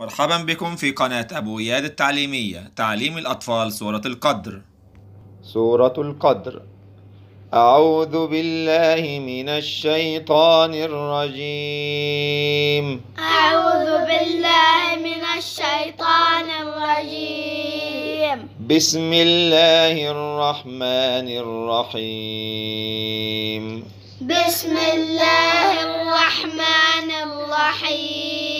مرحبا بكم في قناة أبو إياد التعليمية تعليم الأطفال سورة القدر. سورة القدر. أعوذ بالله من الشيطان الرجيم. أعوذ بالله من الشيطان الرجيم. بسم الله الرحمن الرحيم. بسم الله الرحمن الرحيم.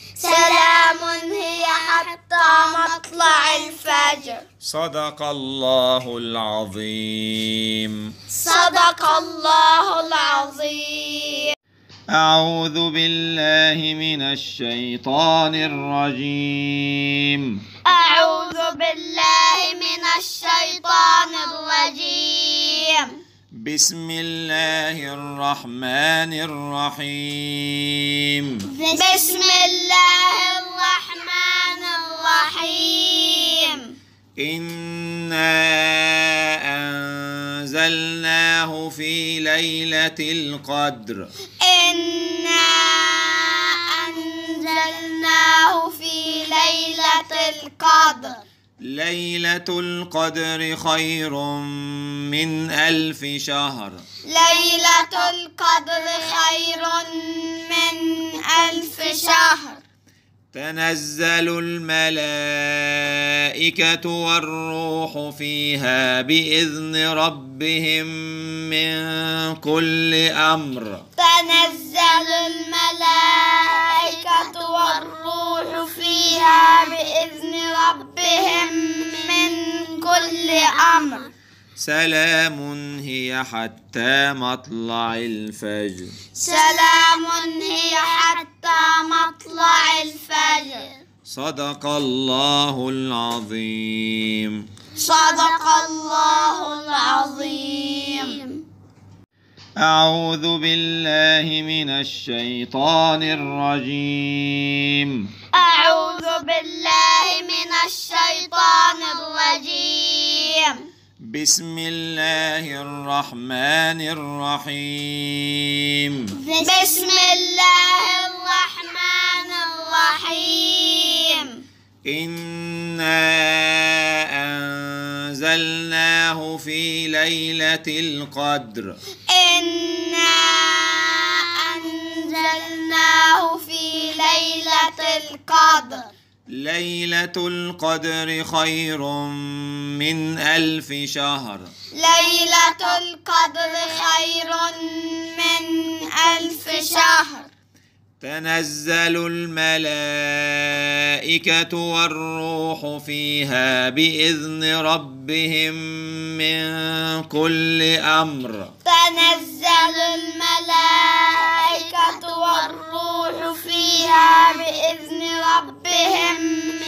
سلام هي حتى مطلع الفجر. صدق الله العظيم. صدق الله العظيم. أعوذ بالله من الشيطان الرجيم. أعوذ بالله من الشيطان الرجيم. بسم الله الرحمن الرحيم. بسم الله الرحمن الرحيم. إنا أنزلناه في ليلة القدر. إنا أنزلناه في ليلة القدر. ليلة القدر خير من ألف شهر. ليلة القدر خير من ألف شهر. تنزل الملائكة والروح فيها بإذن ربهم من كل أمر. تنزل الملائكة والروح فيها بإذن ربهم من كل أمر. سلام هي حتى مطلع الفجر. سلام هي حتى مطلع الفجر. صدق الله العظيم. صدق الله العظيم. أعوذ بالله من الشيطان الرجيم. أعوذ بالله من الشيطان الرجيم. بسم الله الرحمن الرحيم. بسم الله الرحمن الرحيم. إنا أنزلناه في ليلة القدر. إنا أنزلناه في ليلة القدر. ليلة القدر خير من ألف شهر. ليلة القدر خير من ألف شهر. تنزل الملائكة والروح فيها بإذن ربهم من كل أمر. تنزل الملائكة والروح فيها بإذن ربهم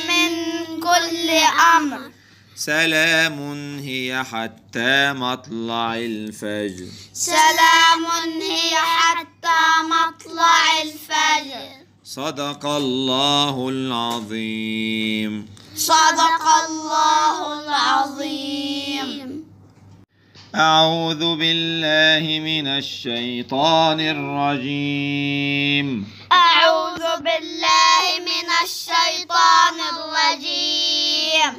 من كل أمر. سلام هي حتى مطلع الفجر. سلام هي حتى مطلع الفجر. صدق الله العظيم. صدق الله العظيم. أعوذ بالله من الشيطان الرجيم. أعوذ بالله من الشيطان الرجيم.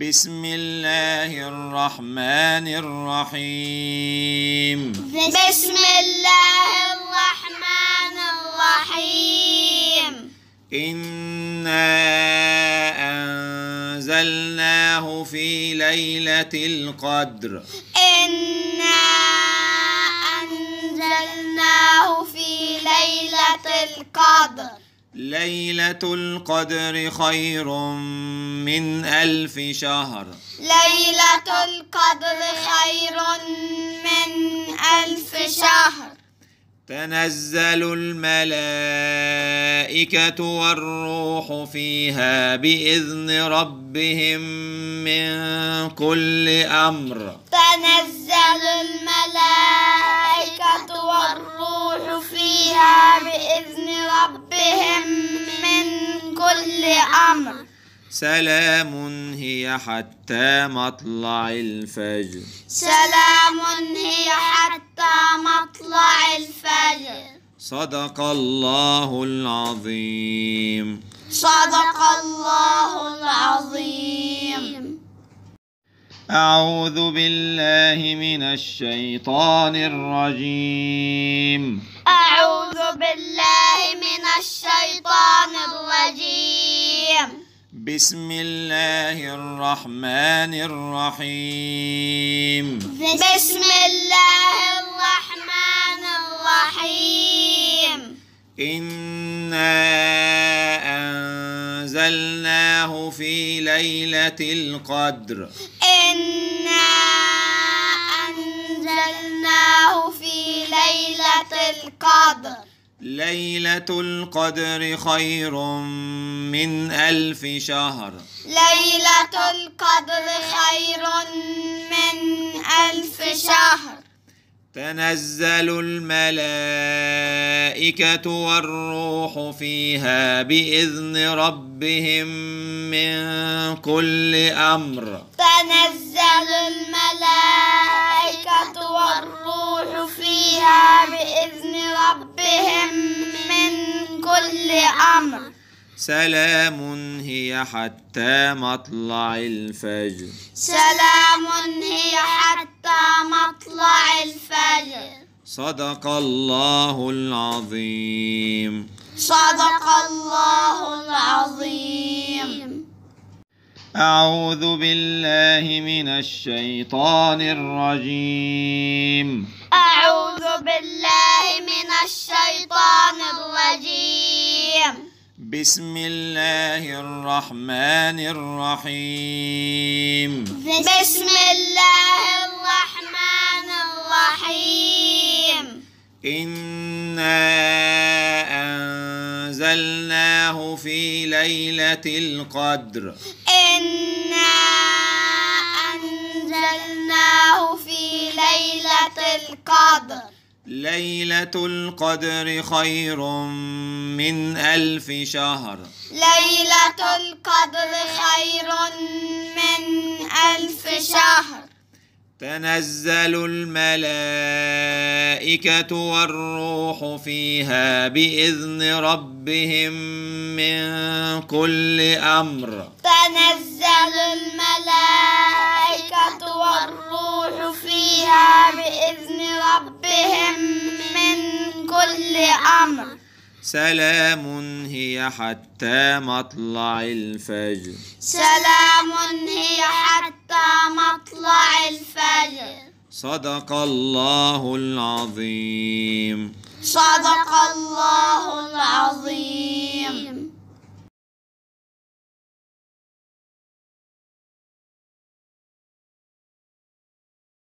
بسم الله الرحمن الرحيم. بسم الله الرحمن الرحيم. إنا أنزلناه في ليلة القدر. إنا أنزلناه في ليلة القدر. ليلة القدر خير من ألف شهر. ليلة القدر خير من ألف شهر. تنزل الملائكة والروح فيها بإذن ربهم من كل أمر. تنزل الملائكة والروح فيها بإذن ربهم من كل أمر. سلام هي حتى مطلع الفجر. سلام هي حتى مطلع الفجر. صدق الله العظيم. صدق الله العظيم. أعوذ بالله من الشيطان الرجيم. أعوذ بالله من الشيطان الرجيم. بسم الله الرحمن الرحيم. بسم الله الرحمن الرحيم. إنا أنزلناه في ليلة القدر. إنا أنزلناه في ليلة القدر. ليلة القدر خير من ألف شهر. ليلة القدر خير من ألف شهر. تنزل الملائكة والروح فيها بإذن ربهم من كل أمر. تنزل الملائكة والروح سلام هي حتى مطلع الفجر. سلام هي حتى مطلع الفجر. صدق الله العظيم. صدق الله العظيم. أعوذ بالله من الشيطان الرجيم. أعوذ بالله من الشيطان الرجيم بسم الله الرحمن الرحيم. بسم الله الرحمن الرحيم. إنا أنزلناه في ليلة القدر. إنا أنزلناه في ليلة القدر. ليلة القدر خير من ألف شهر. ليلة القدر خير من ألف شهر. تنزل الملائكة والروح فيها بإذن ربهم من كل أمر. تنزل الملائكة والروح فيها بإذن ربهم من كل أمر. سلام هي حتى مطلع الفجر. سلام هي حتى مطلع الفجر. صدق الله العظيم. صدق الله العظيم.